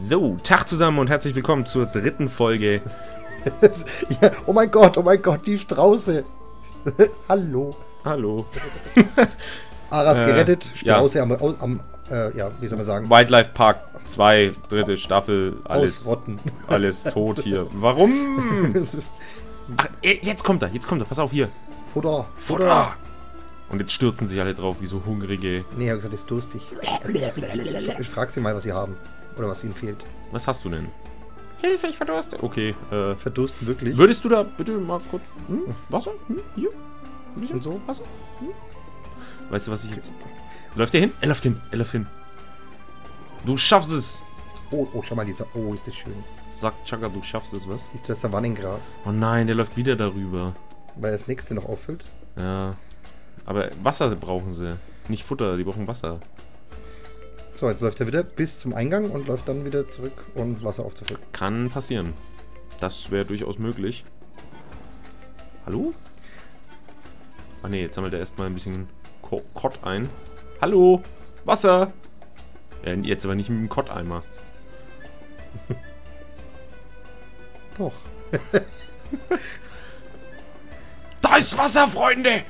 So, Tag zusammen und herzlich willkommen zur dritten Folge. ja, oh mein Gott, oh mein Gott, die Strauße. Hallo. Hallo. Aras Äh, gerettet, ja. Strauße am, am äh, ja, wie soll man sagen, Wildlife Park 2, dritte Staffel, alles, ausrotten. alles tot hier. Warum? Ach, eh, jetzt kommt er, jetzt kommt er, pass auf hier. Futter. Futter! Und jetzt stürzen sich alle drauf wie so hungrige. Nee, er hat gesagt, ist durstig. Ich frag sie mal, was sie haben. Oder was ihnen fehlt. Was hast du denn? Hilfe, ich verdurste. Okay, äh. Verdursten wirklich. Würdest du da bitte mal kurz. Hm, Wasser? Hm, hier? Ein bisschen Und so? Wasser? Hm? Weißt du, was ich jetzt. Läuft der hin? Er läuft hin, er läuft hin. Du schaffst es! Oh, oh, schau mal, dieser. Oh, ist das schön. Sagt Chaka, du schaffst es, was? Siehst du das Savannengras? Oh nein, der läuft wieder darüber. Weil das nächste noch auffüllt. Ja. Aber Wasser brauchen sie. Nicht Futter, die brauchen Wasser. So, jetzt läuft er wieder bis zum Eingang und läuft dann wieder zurück, um Wasser aufzufüllen. Kann passieren. Das wäre durchaus möglich. Hallo? Ach nee, jetzt sammelt er erstmal ein bisschen Ko Kott ein. Hallo? Wasser! Ja, jetzt aber nicht mit dem Kotteimer. Doch. Da ist Wasser, Freunde!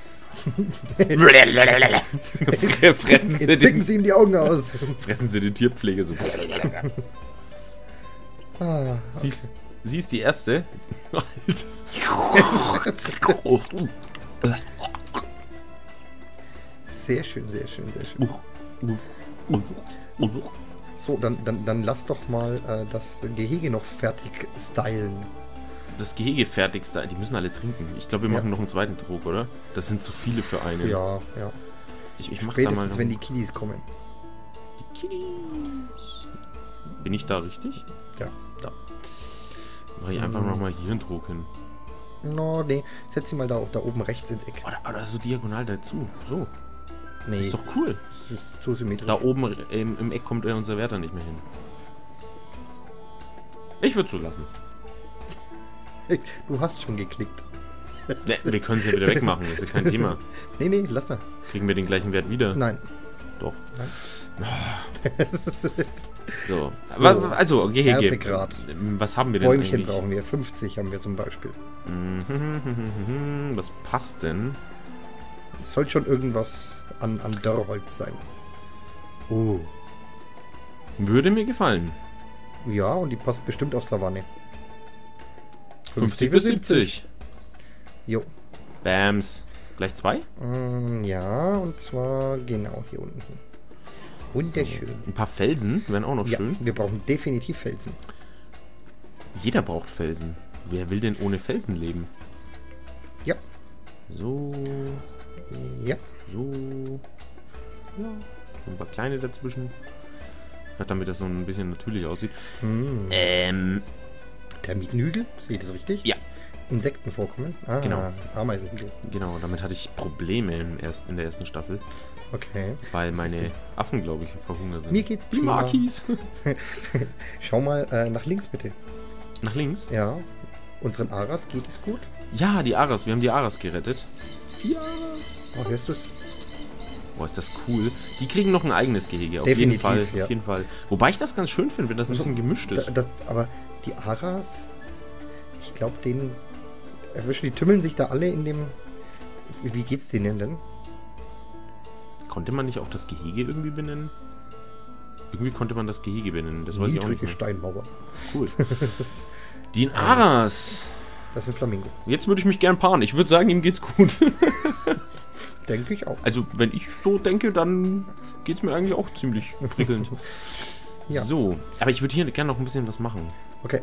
Fressen, Sie Jetzt den, sie ihm die Augen aus. fressen Sie den Tierpflege so. Ah, Sie ist, sie ist die erste. Sehr schön, sehr schön, sehr schön. So, dann, dann, dann lass doch mal äh, das Gehege noch fertig stylen. Das Gehege fertigste. Die müssen alle trinken. Ich glaube, wir Ja. machen noch einen zweiten Druck, oder? Das sind zu viele für einen. Ja, ja. Ich, ich Spätestens, wenn die Kiddies kommen. die Kiddies. Bin ich da richtig? Ja. Da. Mache ich einfach Mhm. noch mal hier einen Druck hin. No, nee. Setz sie mal da, da oben rechts ins Eck. Oder, oder so diagonal dazu. So. Nee, Ist doch cool. das ist zu symmetrisch. Da oben im, im Eck kommt unser Wärter nicht mehr hin. Ich würde zulassen. Du hast schon geklickt. Ne, wir können es ja wieder wegmachen, das ist ja kein Thema. Nee, nee, lass mal. Kriegen wir den gleichen Wert wieder? Nein. Doch. Nein. So. Aber, Also, Gehege. Härtegrad. Was haben wir denn Bäumchen eigentlich? brauchen wir. 50 haben wir zum Beispiel. Mhm, Was passt denn? Es soll schon irgendwas an, an Dörrholz sein. Oh. Würde mir gefallen. Ja, und die passt bestimmt auf Savanne. 50 bis 70. Jo. Bams. Gleich zwei? Mm, ja, und zwar genau hier unten. Wunderschön. Ein paar Felsen wären auch noch Ja, schön. wir brauchen definitiv Felsen. Jeder braucht Felsen. Wer will denn ohne Felsen leben? Ja, So, ja. so. Ja. Ein paar kleine dazwischen. Einfach damit das so ein bisschen natürlich aussieht. Hm. Ähm, Termitenhügel, sehe ich das richtig? Ja. Insekten vorkommen? Ah, Genau. Ameisenhügel. genau, damit hatte ich Probleme im erst, in der ersten Staffel, Okay. weil Was meine? Affen, glaube ich, verhungert sind. Mir geht's prima. Makis. Schau mal äh, nach links bitte. Nach links. Ja. Unseren Aras geht es gut. Ja, die Aras. Wir haben die Aras gerettet. Ja. Oh, hörst du's? Boah, ist das cool. Die kriegen noch ein eigenes Gehege. Auf jeden Fall. ja. Auf jeden Fall. Wobei ich das ganz schön finde, wenn das ein Also, bisschen gemischt ist. Da, das, aber die Aras, ich glaube, denen erwischen, die tümmeln sich da alle in dem. Wie, geht's denen denn? Konnte man nicht auch das Gehege irgendwie benennen? Irgendwie konnte man das Gehege benennen. Das weiß ich auch nicht. Niedrige Mehr. Steinmauer. Cool. Die Aras. Das ist ein Flamingo. Jetzt würde ich mich gern paaren. Ich würde sagen, ihm geht's gut. Denke ich auch. Also, wenn ich so denke, dann geht's mir eigentlich auch ziemlich prickelnd. Ja. So, aber ich würde hier gerne noch ein bisschen was machen. Okay.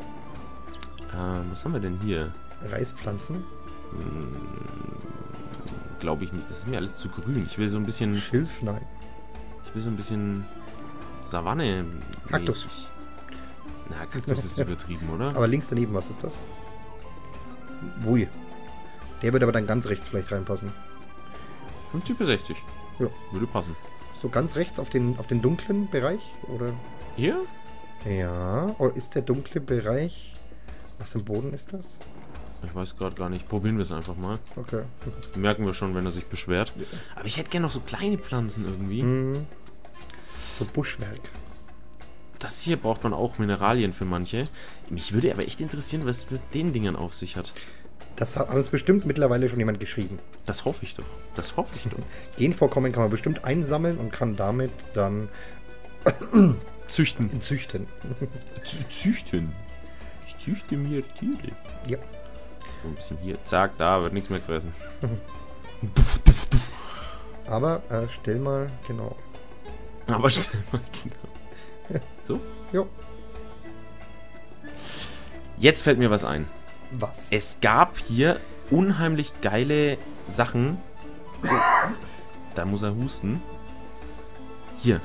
Ähm, was haben wir denn hier? Reispflanzen. Glaube ich nicht. Das ist mir alles zu grün. Ich will so ein bisschen. Schilf, nein. Ich will so ein bisschen Savanne. Kaktus. mäßig. Na, Kaktus ist übertrieben, oder? Aber links daneben, was ist das? Ui. Der wird aber dann ganz rechts vielleicht reinpassen. 50 bis 60. Ja. Würde passen. So ganz rechts auf den, auf den dunklen Bereich? Oder? Hier? Ja. Oder ist der dunkle Bereich. Was im Boden ist das? Ich weiß gerade gar nicht. Probieren wir es einfach mal. Okay. Merken wir schon, wenn er sich beschwert. Aber ich hätte gerne noch so kleine Pflanzen irgendwie. Hm. So Buschwerk. Das hier braucht man auch Mineralien für manche. Mich würde aber echt interessieren, was es mit den Dingern auf sich hat. Das hat uns bestimmt mittlerweile schon jemand geschrieben. Das hoffe ich doch. Das hoffe ich doch. Genvorkommen kann man bestimmt einsammeln und kann damit dann Züchten. züchten. Züchten. Ich züchte mir Tiere. Ja. So ein bisschen hier. Zack, da wird nichts mehr gefressen. Aber äh, stell mal, genau. Aber stell mal genau. So? Jo. Jetzt fällt mir was ein. Was? Es gab hier unheimlich geile Sachen. Da muss er husten. Hier.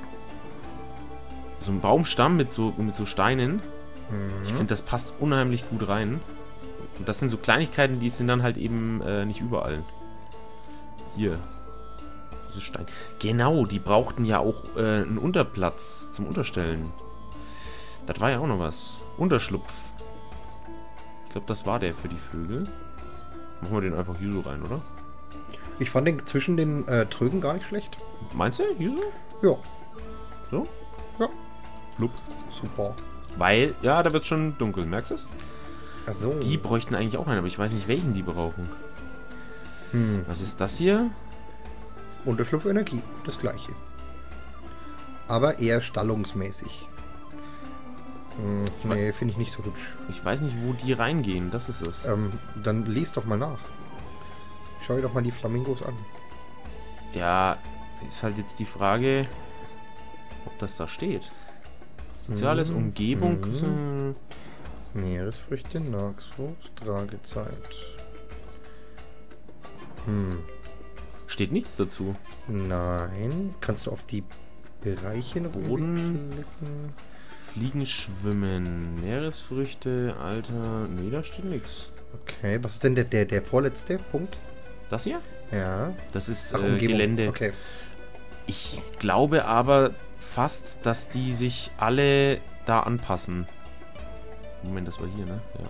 So ein Baumstamm mit so, mit so Steinen. Ich Mhm. finde, das passt unheimlich gut rein. Und das sind so Kleinigkeiten, die sind dann halt eben äh, nicht überall. Hier. Diese Stein. Genau, die brauchten ja auch äh, einen Unterplatz zum Unterstellen. Das war ja auch noch was. Unterschlupf. Ich glaube, das war der für die Vögel. Machen wir den einfach hier so rein, oder? Ich fand den zwischen den äh, Trögen gar nicht schlecht. Meinst du? Hier so? Ja, So? Blub. super. Weil, ja, da wird schon dunkel. Merkst du es? Achso. Die bräuchten eigentlich auch einen, aber ich weiß nicht, welchen die brauchen. Hm. Was ist das hier? Unterschlupf Energie, das gleiche. Aber eher stallungsmäßig. Hm, Ich mein- nee, finde ich nicht so hübsch. Ich weiß nicht, wo die reingehen. Das ist es. Ähm, dann lies doch mal nach. Schau dir doch mal die Flamingos an. Ja, ist halt jetzt die Frage, ob das da steht. Soziales Mhm. Umgebung. Mhm. hm, Meeresfrüchte, Nachwuchs, Tragezeit. Hm. Steht nichts dazu. Nein. Kannst du auf die Bereiche Boden. klicken? Fliegen, Schwimmen, Meeresfrüchte, Alter. Nee, da steht nichts. Okay, was ist denn der, der, der vorletzte Punkt? Das hier? Ja. Das ist Ach, äh. Gelände. Okay. Ich glaube aber fast, dass die sich alle da anpassen. Moment, das war hier, ne? Ja.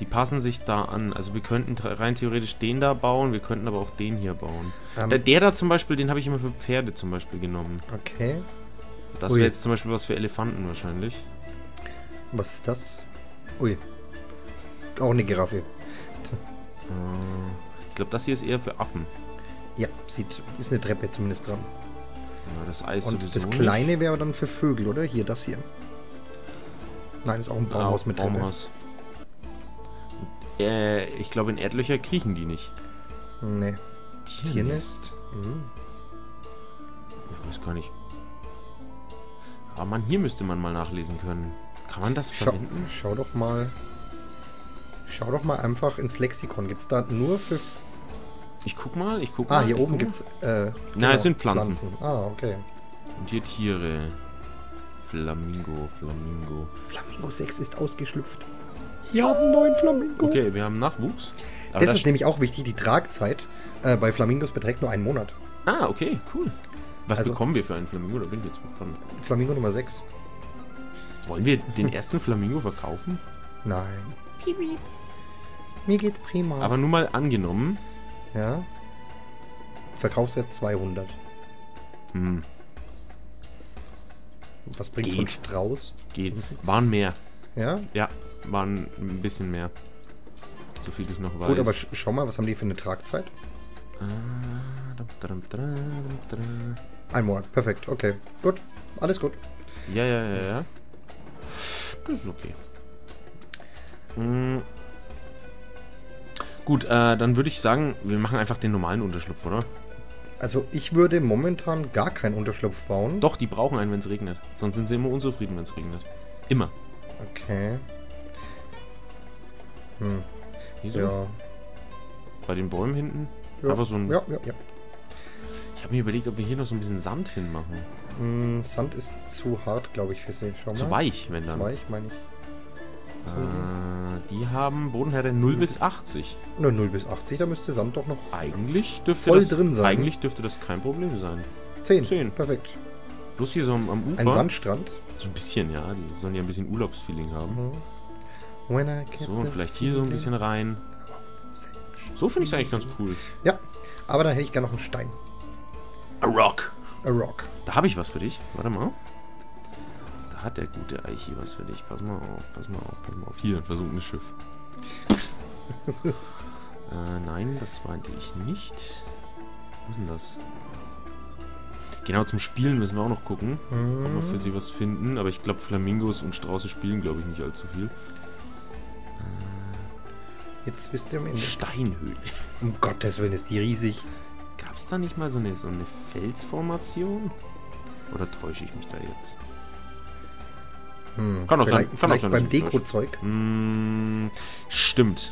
Die passen sich da an. Also wir könnten rein theoretisch den da bauen, wir könnten aber auch den hier bauen. Ähm, Der, der da zum Beispiel, den habe ich immer für Pferde zum Beispiel genommen. okay. Das wäre jetzt zum Beispiel was für Elefanten wahrscheinlich. Was ist das? Ui. Auch eine Giraffe. Äh, ich glaube, das hier ist eher für Affen. Ja, sieht, ist eine Treppe zumindest dran. Ja, das Eis Und sowieso das kleine wäre dann für Vögel, oder? Hier, das hier. Nein, ist auch ein Ah, Baumhaus mit Treppe. Baumhaus. Äh, ich glaube, in Erdlöcher kriechen die nicht. Nee. Tiernest. Mhm. Ich weiß gar nicht. Aber man, hier müsste man mal nachlesen können. Kann man das Schau, verwenden? schau doch mal. Schau doch mal einfach ins Lexikon. Gibt es da nur für. Ich guck mal, ich guck mal. Ah, hier oben gibt's. Äh, Na, es sind Pflanzen. Ah, okay. Und hier Tiere. Flamingo, Flamingo. Flamingo 6 ist ausgeschlüpft. Wir haben einen neuen Flamingo. Okay, wir haben Nachwuchs. Aber Das da ist nämlich auch wichtig. Die Tragzeit äh, bei Flamingos beträgt nur einen Monat. ah, okay, cool. Was Also- bekommen wir für einen Flamingo? Da bin ich jetzt gespannt. Flamingo Nummer 6. Wollen wir den ersten Flamingo verkaufen? Nein. Mir geht's prima. Aber nur mal angenommen. Ja. Verkaufswert 200. Hm, Was bringt so ein. Strauß? geht. Waren mehr. Ja. Ja, waren ein bisschen mehr. So viel ich noch weiß. Gut, aber sch schau mal, was haben die für eine Tragzeit? Ah. Ein Monat. Perfekt. Okay. Gut. Alles gut. Ja, ja, ja, ja. Das ist okay. Mm. Gut, äh, dann würde ich sagen, wir machen einfach den normalen Unterschlupf, oder? Also ich würde momentan gar keinen Unterschlupf bauen. Doch, die brauchen einen, wenn es regnet. Sonst sind sie immer unzufrieden, wenn es regnet. Immer. Okay. Hm. Hier so, Ja. bei den Bäumen hinten. Ja. Einfach so ein. Ja, ja, ja. Ich habe mir überlegt, ob wir hier noch so ein bisschen Sand hinmachen. Hm, Sand ist zu hart, glaube ich, für sie. Schau mal. Zu weich, wenn Zu dann. weich, meine ich. Äh, die haben Bodenhärte 0 bis 80. Nur 0 bis 80, da müsste Sand doch noch Eigentlich dürfte Voll das, drin sein. Eigentlich dürfte das kein Problem sein. 10. 10. Perfekt. Bloß hier so am, am Ufer. Ein Sandstrand. So ein bisschen, ja. Die sollen ja ein bisschen Urlaubsfeeling haben. Mhm. So, und vielleicht hier so ein bisschen rein. So finde ich es eigentlich ganz cool. Ja, aber dann hätte ich gerne noch einen Stein. A rock. A rock. Da habe ich was für dich. Warte mal. Da hat der gute Eichi was für dich. Pass mal auf, pass mal auf, pass mal auf. Hier, ein versunkenes Schiff. äh, nein, das meinte ich nicht. Wo ist denn das? Genau, zum Spielen müssen wir auch noch gucken, ob wir für sie was finden. Aber ich glaube, Flamingos und Strauße spielen, glaube ich, nicht allzu viel. Jetzt bist du am Ende. Steinhöhle. Um Gottes Willen ist die riesig. Gab es da nicht mal so eine, so eine Felsformation? Oder täusche ich mich da jetzt? Hm. Kann auch sein- vielleicht kann auch vielleicht sein, beim Deko-Zeug. Hm, stimmt.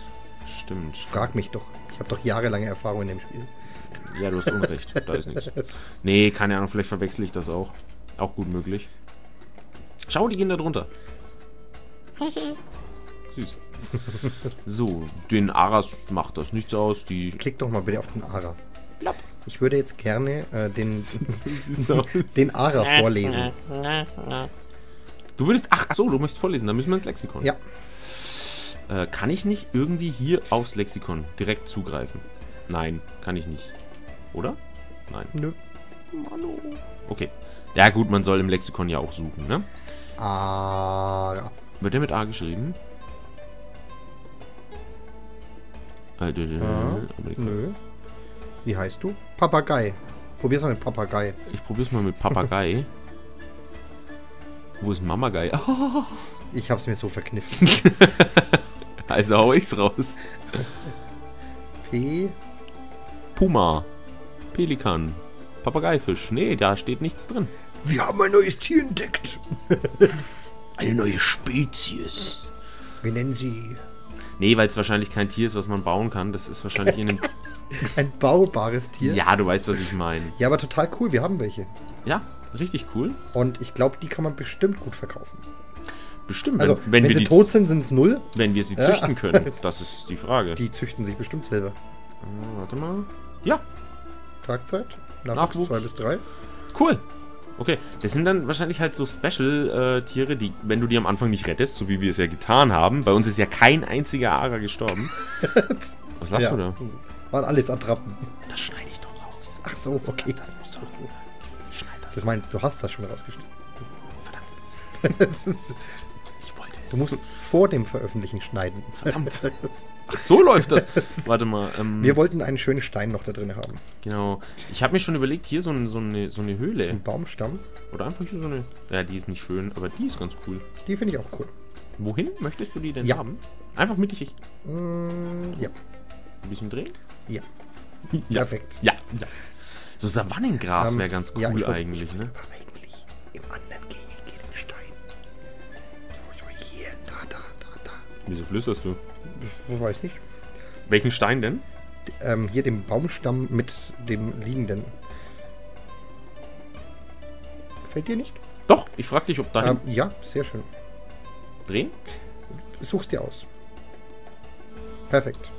Stimmt. Frag mich doch. Ich habe doch jahrelange Erfahrung in dem Spiel. Ja, du hast Unrecht. Da ist nichts. Nee, keine Ahnung, vielleicht verwechsel ich das auch. Auch gut möglich. Schau, die gehen da drunter. Süß. So, den Aras macht das nichts aus. Die. Klick doch mal bitte auf den Ara. Ich würde jetzt gerne äh, den, den Ara vorlesen. Du würdest. Ach, ach so, du möchtest vorlesen, dann müssen wir ins Lexikon. Ja, Äh, kann ich nicht irgendwie hier aufs Lexikon direkt zugreifen? Nein, kann ich nicht. Oder? Nein. nö. Mano. Okay. Ja, gut, man soll im Lexikon ja auch suchen, ne? Ara. Wird der mit A geschrieben? Äh, Ja, nö. Wie heißt du? Papagei. Probier's mal mit Papagei. Ich probier's mal mit Papagei. Wo ist Mamagei? Oh, Ich hab's mir so verkniffen. also hau ich's raus. P. Puma. Pelikan. Papageifisch. Nee, da steht nichts drin. Wir haben ein neues Tier entdeckt. Eine neue Spezies. Wir nennen sie Nee, weil es wahrscheinlich kein Tier ist, was man bauen kann. Das ist wahrscheinlich in einem. ein baubares Tier. ja, du weißt, was ich meine. Ja, aber total cool. Wir haben welche. Ja, richtig cool. Und ich glaube, die kann man bestimmt gut verkaufen. Bestimmt. Also, wenn, wenn, wir sie die, tot sind, sind es null. wenn wir sie Ja. züchten können. Das ist die Frage. Die züchten sich bestimmt selber. Äh, warte mal. Ja, Tagzeit? Nachwuchs. 2 bis 3. cool. Okay, das sind dann wahrscheinlich halt so Special-Tiere, die, wenn du die am Anfang nicht rettest, so wie wir es ja getan haben, bei uns ist ja kein einziger Ara gestorben. Was lachst Ja. du da? Waren alles Attrappen. Das schneide ich doch raus. Ach so, okay. Das musst du raus. Ich das. Ich meine, du hast das schon rausgeschnitten. Verdammt. Ist, Ich wollte es. du musst vor dem Veröffentlichen schneiden. Verdammt. Ach, so läuft das. Warte mal. Ähm, Wir wollten einen schönen Stein noch da drin haben. genau. Ich habe mir schon überlegt, hier so, ein, so, eine, so eine Höhle. Ein Baumstamm. Oder einfach hier so eine. Ja, die ist nicht schön, aber die ist ganz cool. Die finde ich auch cool. Wohin möchtest du die denn Ja. haben? Einfach mittig Mm, ja, ein bisschen drehen? ja. Ja. Perfekt. Ja, ja. So Savannengras Ähm, wäre ganz cool ja, ich eigentlich, ich ne? wollte aber eigentlich im anderen Gehege den Stein. So, hier, da, da, da, da. Wieso flüsterst du? Ich weiß nicht. Welchen Stein denn? Ähm, hier den Baumstamm mit dem liegenden. Gefällt dir nicht? Doch, ich frag dich, ob dahin Ähm, ja, sehr schön. drehen? Such's dir aus. Perfekt.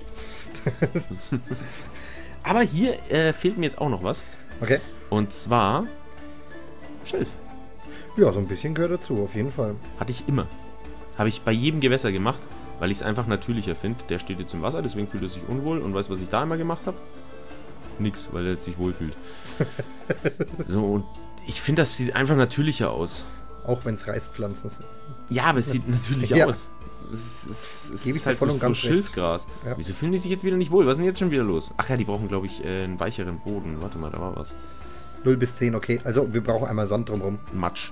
Aber hier äh, fehlt mir jetzt auch noch was. Okay. Und zwar Schilf. Ja, so ein bisschen gehört dazu, auf jeden Fall. Hatte ich immer. Habe ich bei jedem Gewässer gemacht, weil ich es einfach natürlicher finde. Der steht jetzt im Wasser, deswegen fühlt er sich unwohl. Und weißt du, was ich da immer gemacht habe? Nix, weil er sich wohlfühlt. so, und ich finde, das sieht einfach natürlicher aus. Auch wenn es Reispflanzen sind. Ja, aber es sieht natürlich Ja. aus. Es, es, es ist halt so, so. Schilfgras. Ja. Wieso fühlen die sich jetzt wieder nicht wohl? Was ist denn jetzt schon wieder los? Ach ja, die brauchen, glaube ich, äh, einen weicheren Boden. Warte mal, da war was. 0 bis 10, okay. Also wir brauchen einmal Sand drumherum. Matsch.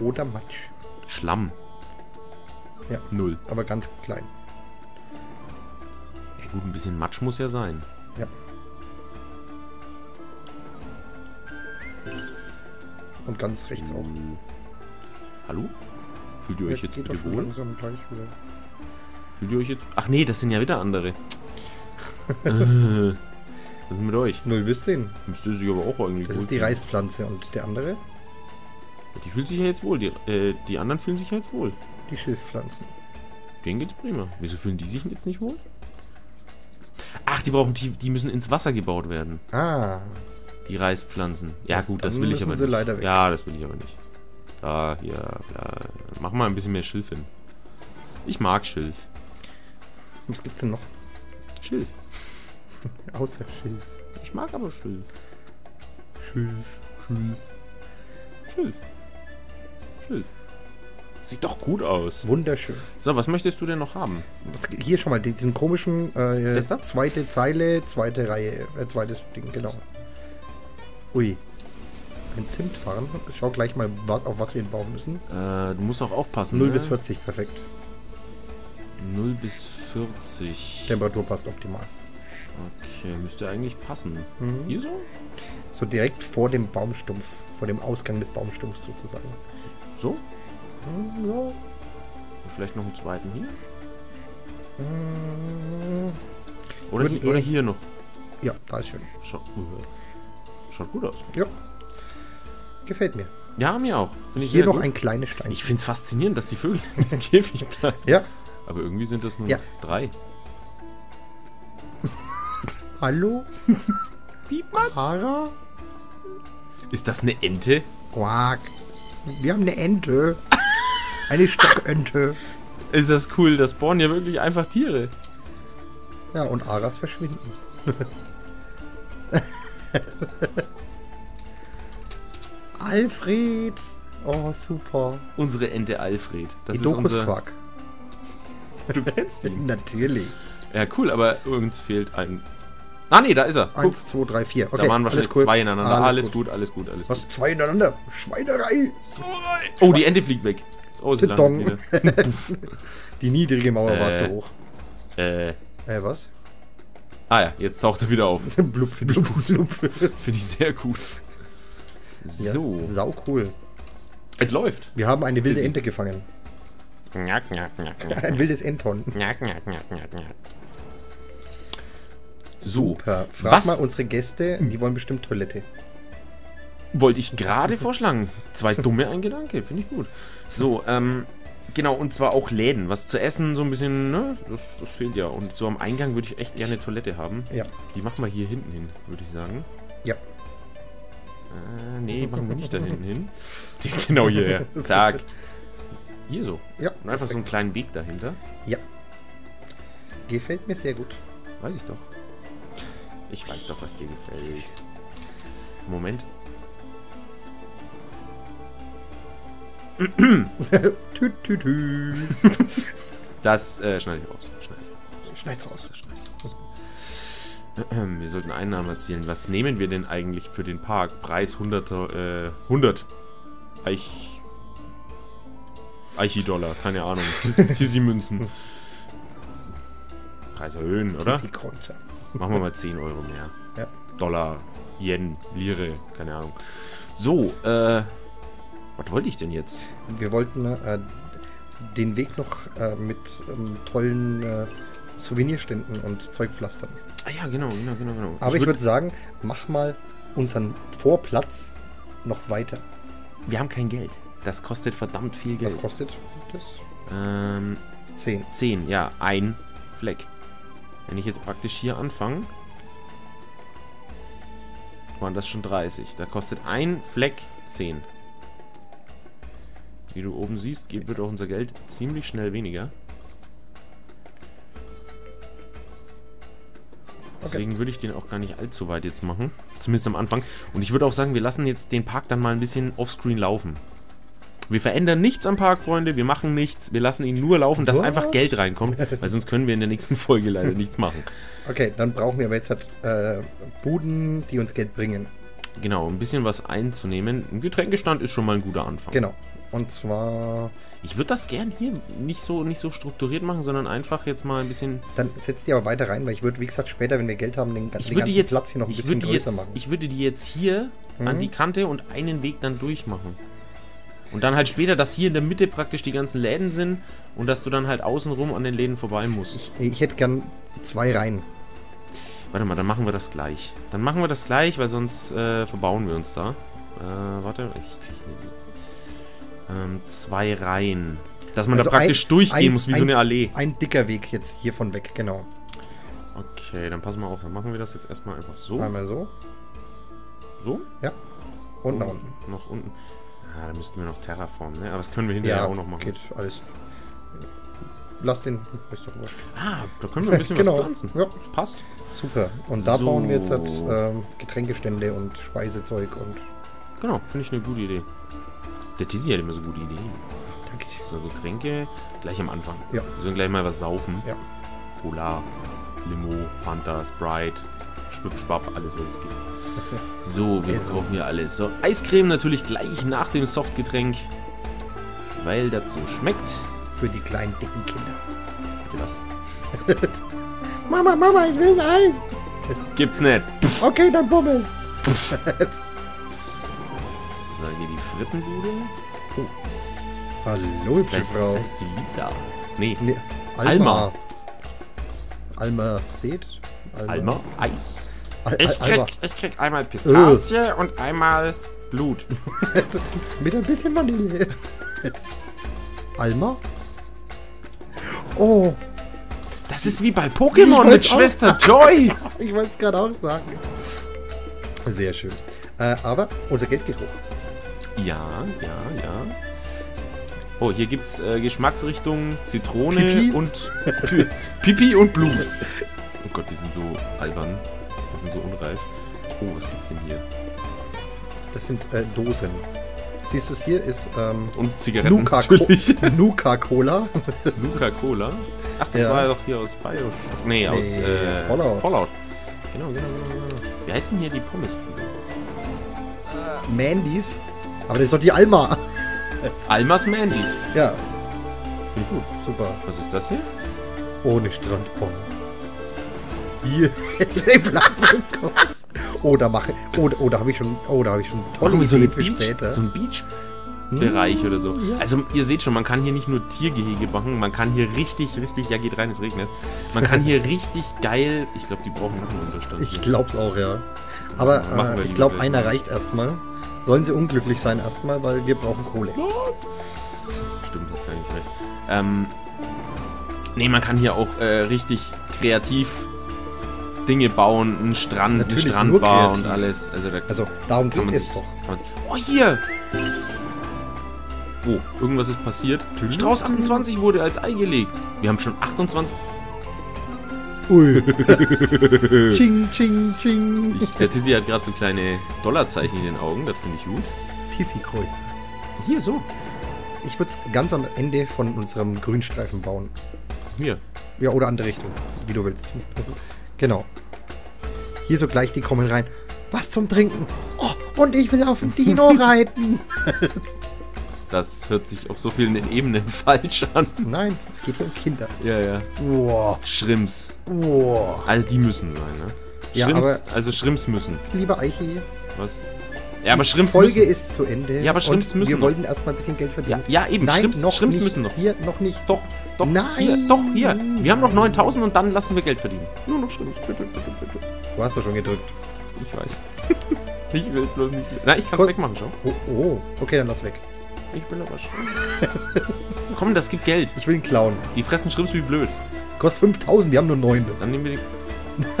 Oder Matsch. Schlamm. Ja. Null. Aber ganz klein. Ja gut, ein bisschen Matsch muss ja sein. Ja. Und ganz rechts auch. Hm. Hallo? Fühlt ihr euch jetzt bitte wohl? Fühlt ihr euch jetzt... Ach nee, das sind ja wieder andere. was ist mit euch? 0 bis 10. Müsste sich aber auch irgendwie Das ist die. Reispflanze. Und der andere? Die fühlt sich ja jetzt wohl. Die, äh, die anderen fühlen sich ja jetzt wohl. Die Schilfpflanzen. Denen geht's prima. Wieso fühlen die sich jetzt nicht wohl? Ach, die brauchen die, die müssen ins Wasser gebaut werden. Ah. Die Reispflanzen. Ja gut, das Dann will ich aber nicht. weg. Ja, das will ich aber nicht. Da, hier, ja. Mach mal ein bisschen mehr Schilf hin. Ich mag Schilf. Was gibt's denn noch? Schilf. Außer Schilf. Ich mag aber Schilf. Schilf. Schilf. Schilf. Schilf. Sieht doch gut aus. Wunderschön. So, was möchtest du denn noch haben? Was, hier schon mal diesen komischen äh, zweite Zeile, zweite Reihe, äh, zweites Ding, genau. Ui. Ein Zimtfarn. Ich schau gleich mal, was, auf was wir ihn bauen müssen. Äh, du musst auch aufpassen. 0 ne? bis 40, perfekt. 0 bis 40. Temperatur passt optimal. Okay, müsste eigentlich passen. Mhm. Hier so? So direkt vor dem Baumstumpf, vor dem Ausgang des Baumstumpfs sozusagen. So? Hm, Ja. Und vielleicht noch einen zweiten hier? Hm, Oder, hier, oder hier noch? Ja, da ist schön. Schaut, uh, schaut gut aus. Ja. Gefällt mir. Ja, mir auch. Find Hier noch gut. ein kleines Stein. Ich finde es faszinierend, dass die Vögel im Käfig bleiben. ja. Aber irgendwie sind das nur Ja. drei. Hallo? Piepmatz. Hara? Ist das eine Ente? Quack. Wir haben eine Ente. Eine Stockente. Ist das cool? Das spawnen ja wirklich einfach Tiere. Ja, und Aras verschwinden. Alfred. Oh, super. Unsere Ente Alfred. Das ist Idokus unser... Quark. Du kennst ihn. Natürlich. Ja, cool, aber uns fehlt ein... Ah, nee, da ist er. Guck, Eins, zwei, drei, vier. Okay, da waren wahrscheinlich alles cool. zwei ineinander. Alles, Alles gut. alles gut, alles gut. Was? Zwei ineinander? Schweinerei. Oh, die Ente fliegt weg. Oh, sie landet. Die niedrige Mauer war Äh. zu hoch. äh, Äh, was? ah ja, jetzt taucht er wieder auf. blub, blub, blub. Finde ich sehr gut. Ja, So, sau cool. es läuft. Wir haben eine wilde. Ente gefangen. Knack, knack, knack, knack. Ein wildes Enton. Knack, knack, knack, knack, knack. So, Super. Frag was mal unsere Gäste, die wollen bestimmt Toilette. wollte ich gerade vorschlagen. Zwei dumme, ein Gedanke. Finde ich gut. So, ähm, genau, und zwar auch Läden. Was zu essen, so ein bisschen, ne? Das, das fehlt ja. Und so am Eingang würde ich echt gerne Toilette haben. Ja. Die machen wir hier hinten hin, würde ich sagen. Ja. Äh, nee, machen wir nicht da hinten hin. Genau hierher. Zack. Hier so. Ja. Und einfach so einen kleinen Weg dahinter. Ja. Gefällt mir sehr gut. Weiß ich doch. Ich weiß doch, was dir gefällt. Moment. Tü, tü, tü. Das äh, schneide ich raus. Schneide ich raus. Schneid's raus. Das schneide ich raus. Wir sollten Einnahmen erzielen. Was nehmen wir denn eigentlich für den Park? Preis 100, äh, 100. Eich... Eichi-Dollar, keine Ahnung. Tis- Tissi-Münzen. Preis erhöhen, oder? Die Kreuzer. Machen wir mal 10 Euro mehr. Ja. Dollar, Yen, Lire, keine Ahnung. So, äh... Was wollte ich denn jetzt? Wir wollten äh, den Weg noch äh, mit ähm, tollen äh, Souvenirständen und Zeug pflastern. Ah ja, genau, genau, genau, genau. Aber ich würd- würde sagen, mach mal unseren Vorplatz noch weiter. Wir haben kein Geld. Das kostet verdammt viel Was Geld. kostet das? Ähm, 10. 10, ja, ein Fleck. Wenn ich jetzt praktisch hier anfange, waren das schon 30. Da kostet ein Fleck 10. Wie du oben siehst, geht, wird auch unser Geld ziemlich schnell weniger. Deswegen würde ich den auch gar nicht allzu weit jetzt machen. Zumindest am Anfang. Und ich würde auch sagen, wir lassen jetzt den Park dann mal ein bisschen offscreen laufen. Wir verändern nichts am Park, Freunde. Wir machen nichts. Wir lassen ihn nur laufen, dass Was? einfach Geld reinkommt. Weil sonst können wir in der nächsten Folge leider nichts machen. Okay, dann brauchen wir aber jetzt halt, äh, Buden, die uns Geld bringen. Genau, ein bisschen was einzunehmen. Ein Getränkestand ist schon mal ein guter Anfang. Genau. Und zwar, Ich würde das gern hier nicht so, nicht so strukturiert machen, sondern einfach jetzt mal ein bisschen. dann setzt die aber weiter rein, weil ich würde, wie gesagt, später, wenn wir Geld haben, den, den ganzen jetzt, Platz hier noch ein ich bisschen würde die größer jetzt, machen. ich würde die jetzt hier an Mhm. die Kante und einen Weg dann durchmachen. Und dann halt später, dass hier in der Mitte praktisch die ganzen Läden sind und dass du dann halt außenrum an den Läden vorbei musst. ich, ich hätte gern zwei Reihen. Warte mal, dann machen wir das gleich. Dann machen wir das gleich, weil sonst äh, verbauen wir uns da. Äh, warte, ich, ich, ähm, zwei Reihen. Dass man Also da praktisch ein- durchgehen ein- muss, wie so ein- eine Allee. Ein dicker Weg jetzt hiervon weg, genau. Okay, dann passen wir auf. Dann machen wir das jetzt erstmal einfach so. Einmal so So? und nach unten. Noch unten. Ah, da müssten wir noch Terraformen, ne? Aber das können wir hinterher auch noch machen. geht alles. Lass den, ist doch wurscht. Ah, da können wir ein bisschen Genau. was pflanzen. Ja. Passt. Super. Und da So. bauen wir jetzt halt, ähm, Getränkestände und Speisezeug und Genau, finde ich eine gute Idee. Der Tizi hat immer so gute Ideen. danke. So, Getränke gleich am Anfang. Ja. Wir sollen gleich mal was saufen. Ja. Cola, Limo, Fanta, Sprite, Schwipp, Schwapp, alles was es gibt. So, wir Also. kaufen hier alles. So, Eiscreme natürlich gleich nach dem Softgetränk. Weil das so schmeckt. Für die kleinen, dicken Kinder. Bitte was? Mama, Mama, ich will ein Eis. Gibt's nicht. Okay, dann Pommes. Die Frittenbude. Hallo, hübsche Da ist, Frau. da ist die Lisa. Nee, Nee, Alma. Alma, seht? Alma Eis. Al Ich Alma. krieg, ich krieg einmal Pistazie und einmal Blut. Mit ein bisschen Vanille. Alma? Oh, Das ist wie bei Pokémon mit Schwester Joy. ich wollte es gerade auch sagen. Sehr schön. Äh, aber unser Geld geht hoch. Ja, ja, ja. Oh, hier gibt's äh, Geschmacksrichtung Zitrone Pipi? und Pi- Pipi und Blut. Oh Gott, die sind so albern. Die sind so unreif. Oh, was gibt's denn hier? Das sind äh, Dosen. Siehst du es hier? Ist ähm, Und Zigaretten Nuka, natürlich. Nuka Cola. Nuka Cola. Ach, das Ja. war doch hier aus Bioshock. Nee, aus Nee, äh, Fallout. Fallout. Genau, genau, genau, genau. Wie heißen hier die Pommesbude? Mandys. Aber das ist doch die Alma. Almas Mandys. Ja, ich gut. super. Was ist das hier? Ohne Strandbomben. Hier, jetzt den Flamingos. Oh, da mache oh, da- oh, da habe ich schon, oh, da habe ich schon tolle wir so, Ideen für Beach, später. so ein Beach-Bereich oder so. ja. Also ihr seht schon, man kann hier nicht nur Tiergehege machen, man kann hier richtig, richtig, ja geht rein, es regnet. Man kann hier richtig geil, ich glaube, die brauchen noch einen Unterstand. Ich hier. glaub's auch, ja. Aber äh, ich glaube, einer reicht erstmal. Sollen sie unglücklich sein erstmal, weil wir brauchen Kohle. Was? Stimmt, hast ja eigentlich recht. Ähm, nee, man kann hier auch äh, richtig kreativ Dinge bauen, einen Strand, Natürlich, eine Strandbar und alles. Also da Also, darum kann geht man es sich, doch. Oh, hier! Oh, irgendwas ist passiert. Strauß 28 wurde als Ei gelegt. Wir haben schon 28. Ui. ching, ching, ching. Ich, der Tizzy hat gerade so kleine Dollarzeichen in den Augen, das finde ich gut. Tissi-Kreuzer. Hier, so. Ich würde es ganz am Ende von unserem Grünstreifen bauen. Hier. Ja, oder andere Richtung, wie du willst. Genau. Hier so gleich, die kommen rein. Was zum Trinken? Oh, und ich will auf dem Dino reiten. Das hört sich auf so vielen Ebenen falsch an. Nein, es geht hier um Kinder. Ja, ja. Wow, Schrimps. wow. Also die müssen sein, ne? Ja, Schrimps, also Schrimps müssen. Lieber Eiche, Was? Ja, aber die Schrimps Folge müssen. ist zu Ende. Ja, aber Schrimps müssen Wir noch. wollten erstmal ein bisschen Geld Ja, verdienen. ja, eben. Nein, Schrimps, noch Schrimps nicht. müssen noch. Hier, noch nicht. Doch, doch. Nein. Hier, doch, hier. Wir haben noch 9000 und dann lassen wir Geld verdienen. Nur noch Schrimps, bitte, bitte, bitte. Du hast doch schon gedrückt. Ich weiß. ich will bloß nicht. Nein, ich kann es wegmachen, schau. Oh, oh, okay, dann lass weg. Ich will aber Schrimps. Komm, das gibt Geld. Ich will ihn klauen. Die fressen Schrimps wie blöd. Kostet 5000, wir haben nur 9. Dann nehmen wir die.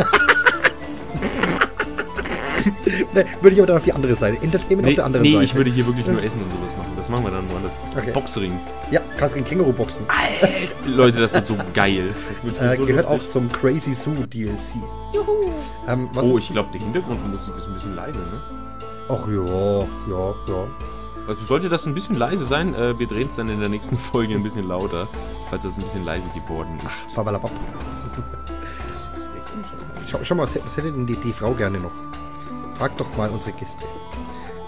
Ne, würde ich aber dann auf die andere Seite. Entertainment Nee, auf der anderen nee Seite. ich würde hier wirklich nur Essen und sowas machen. Das machen wir dann woanders. Okay. Boxring. Ja, kannst gegen Känguru boxen. Leute, das wird so geil. Das wird hier Äh, so gehört lustig. auch zum Crazy Zoo DLC. Juhu. Ähm, was Oh, ich glaube, die Hintergrundmusik ist ein bisschen leise, ne? Ach ja, ja, ja. Also sollte das ein bisschen leise sein, äh, wir drehen es dann in der nächsten Folge ein bisschen lauter, falls das ein bisschen leise geworden ist. Babalabab. Schau, schau mal, was, hätte- was hätte denn die, die Frau gerne noch? Frag doch mal unsere Gäste.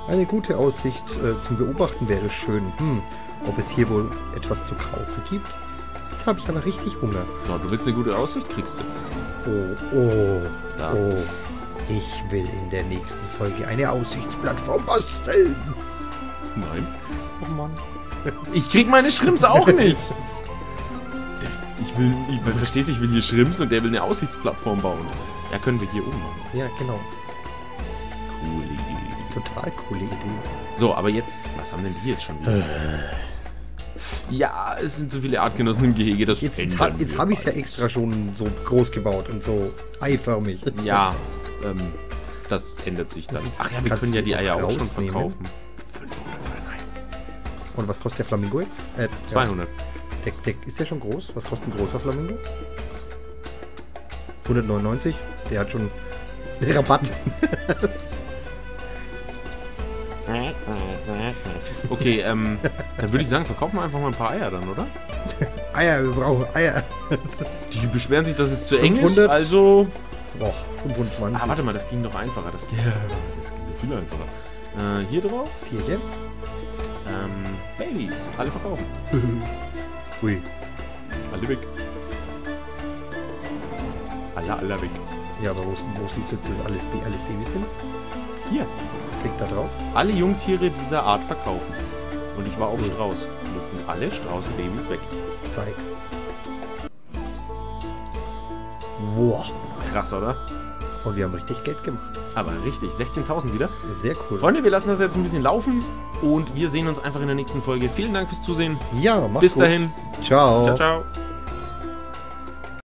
Eine gute Aussicht äh, zum Beobachten wäre schön. Hm, ob es hier wohl etwas zu kaufen gibt? Jetzt habe ich aber richtig Hunger. Na, du willst eine gute Aussicht, kriegst du. Oh, oh, Da. oh. Ich will in der nächsten Folge eine Aussichtsplattform basteln. Nein. Oh Mann. Ich krieg meine Schrimps auch nicht. Ich will, ich verstehst, ich will hier Schrimps und der will eine Aussichtsplattform bauen. Ja, können wir hier oben machen. Ja, genau. Coole Idee. Total coole Idee. So, aber jetzt, was haben denn die jetzt schon wieder? Ja, es sind so viele Artgenossen im Gehege, das Jetzt, jetzt, hab- jetzt habe ich es ja extra schon so groß gebaut und so eiförmig. Ja, ähm, das ändert sich dann. Ach ja, wir Kannst können ja die Eier auch schon verkaufen. Und was kostet der Flamingo jetzt? Äh, 200. Ja, der, der, ist der schon groß? Was kostet ein großer Flamingo? 199? Der hat schon Rabatt. Okay, ähm, dann würde ich sagen, verkaufen wir einfach mal ein paar Eier dann, oder? Eier, wir brauchen Eier. Die beschweren sich, dass es zu eng ist, 500? also... Boah, 25. Ah, warte mal, das ging doch einfacher. Das ging, das ging viel einfacher. Äh, hier drauf, Tierchen. Ähm, Babys. Alle verkaufen. Ui. Alle weg. Alle, alle weg. Ja, aber wo, wo siehst du jetzt, dass alles, alles Babys sind? Hier. Klick da drauf. Alle Jungtiere dieser Art verkaufen. Und ich war auf Cool. Strauß. Und jetzt sind alle Straußenbabys weg. Zeig. Boah. Krass, oder? Und wir haben richtig Geld gemacht. Aber richtig, 16.000 wieder. Sehr cool. Freunde, wir lassen das jetzt ein bisschen laufen und wir sehen uns einfach in der nächsten Folge. Vielen Dank fürs Zusehen. ja, mach Bis gut. dahin. Ciao. Ciao, ciao.